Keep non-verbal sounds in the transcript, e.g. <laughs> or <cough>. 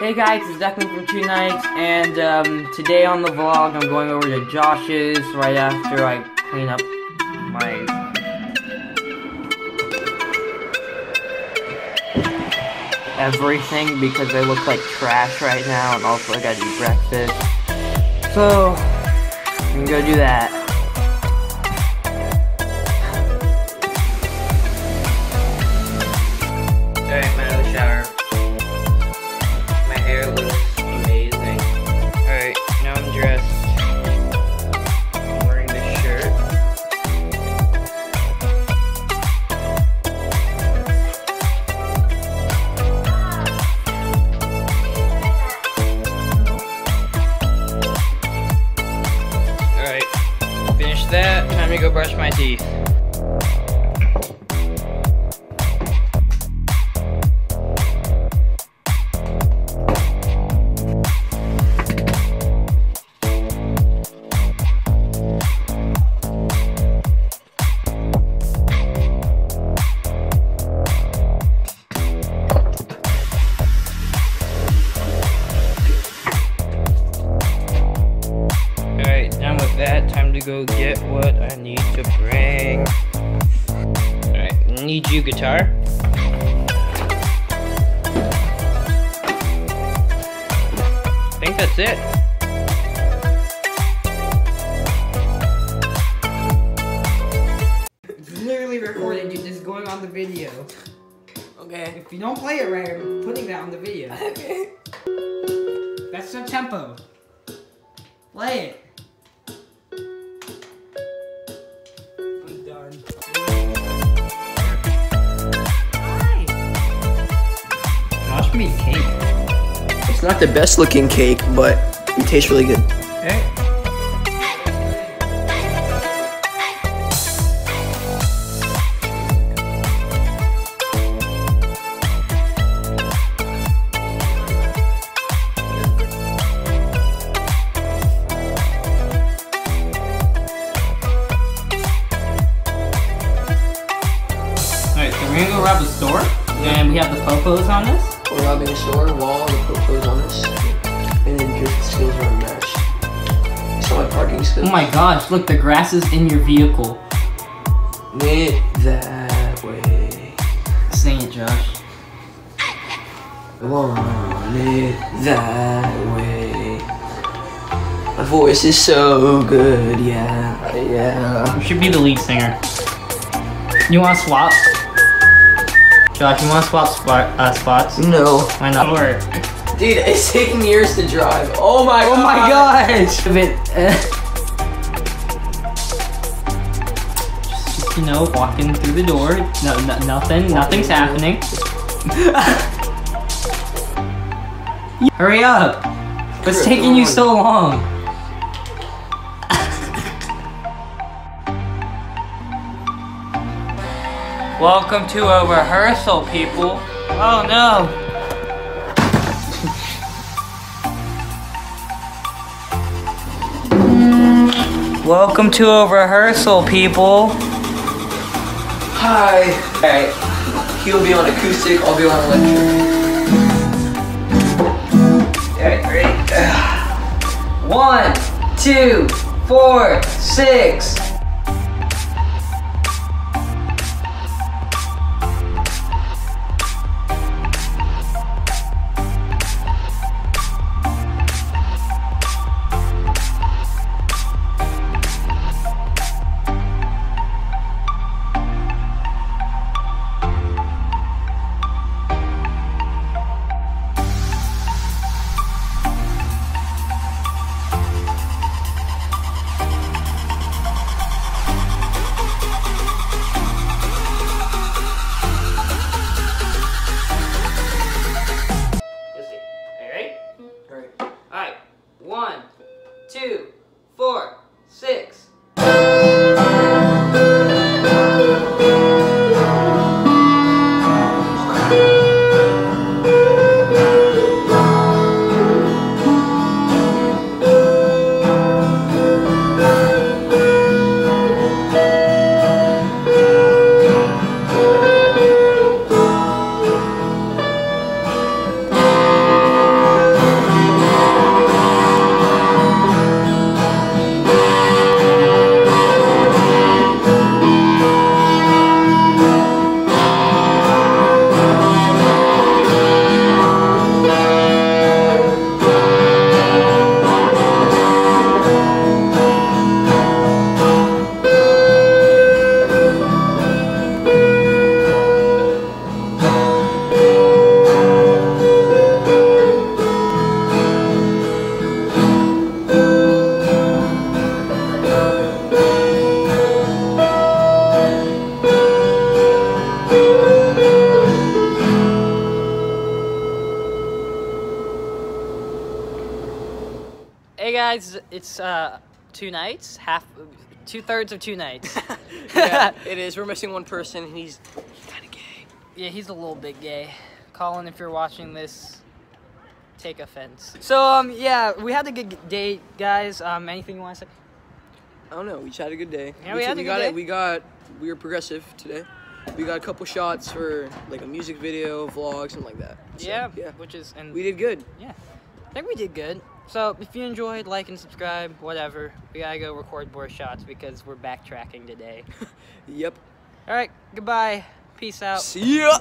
Hey guys, it's Declan from Two Nights, and um, today on the vlog I'm going over to Josh's right after I clean up my... everything because I look like trash right now, and also I gotta eat breakfast. So, I'm gonna go do that. Brush my teeth. To go get what I need to bring. Alright, need you, guitar. I think that's it. It's literally recorded you just going on the video. Okay. If you don't play it right, I'm putting that on the video. <laughs> Okay. That's the tempo. Play it. Josh cake. It's not the best looking cake, but it tastes really good. Hey. Alright, so we're gonna go rob a store, and we have the popos on us. We're robbing a store, wall, the on us, and then drift skills are saw my parking skills? Oh my gosh, look, the grass is in your vehicle. It that way. Sing it, Josh. Want it that way. My voice is so good, yeah, yeah. You should be the lead singer. You want to swap? Josh, you want to swap spot, uh, spots? No. Why not? Or, Dude, it's taking years to drive. Oh my oh my gosh! A bit, uh, just, you know, walking through the door. No, no nothing, nothing's happening. <laughs> Hurry up! What's taking you so long? Welcome to a rehearsal, people. Oh no! Welcome to a rehearsal, people. Hi. Alright. He'll be on acoustic, I'll be on electric. Alright, ready? One, two, four, six. Guys, it's uh two nights, half, two thirds of two nights. <laughs> yeah, it is. We're missing one person. He's kind of gay. Yeah, he's a little bit gay. Colin, if you're watching this, take offense. So um yeah, we had a good day, guys. Um, anything you want to say? I don't know. We just had a good day. Yeah, we took- had a we good got day. it. We got. We were progressive today. We got a couple shots for like a music video, vlog, something like that. So, yeah, Yeah. which is and We did good. yeah, I think we did good. So if you enjoyed, like and subscribe, whatever. We gotta go record more shots because we're backtracking today. <laughs> Yep. All right, goodbye, peace out. See ya.